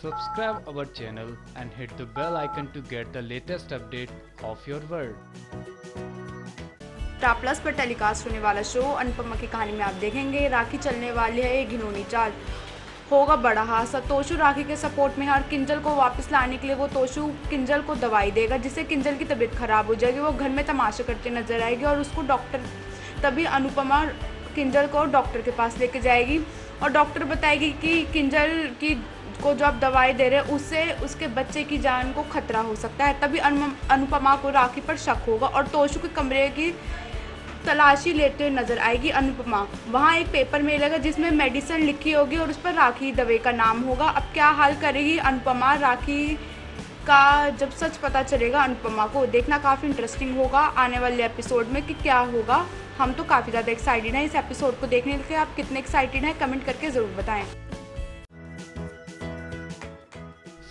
Subscribe our channel and hit the bell icon to get the latest update of your world. Star Plus पर telecast होने वाला show Anupama की कहानी में आप देखेंगे, राखी चलने वाली है एक घिनौनी चाल होगा बड़ा हादसा, तोशु राखी के सपोर्ट में हर किंजल को वापस लाने के लिए वो तोशु किंजल को दवाई देगा, जिससे किंजल की तबीयत खराब हो जाएगी, वो घर में तमाशा करते नज़र आएगी और उसको डॉक्टर तभी अनुपमा किंजल को डॉक्टर के पास लेके जाएगी और डॉक्टर बताएगी कि किंजल की को जो आप दवाई दे रहे हैं, उससे उसके बच्चे की जान को खतरा हो सकता है। तभी अनु- अनुपमा को राखी पर शक होगा और तोशु के कमरे की तलाशी लेते हुए नज़र आएगी अनुपमा। वहाँ एक पेपर मिलेगा जिसमें मेडिसिन लिखी होगी और उस पर राखी दवे का नाम होगा। अब क्या हाल करेगी अनुपमा? राखी का जब सच पता चलेगा, अनुपमा को देखना काफ़ी इंटरेस्टिंग होगा। आने वाले एपिसोड में कि क्या होगा, हम तो काफ़ी ज़्यादा एक्साइटेड हैं। इस एपिसोड को देखने के लिए आप कितने एक्साइटेड हैं कमेंट करके ज़रूर बताएँ।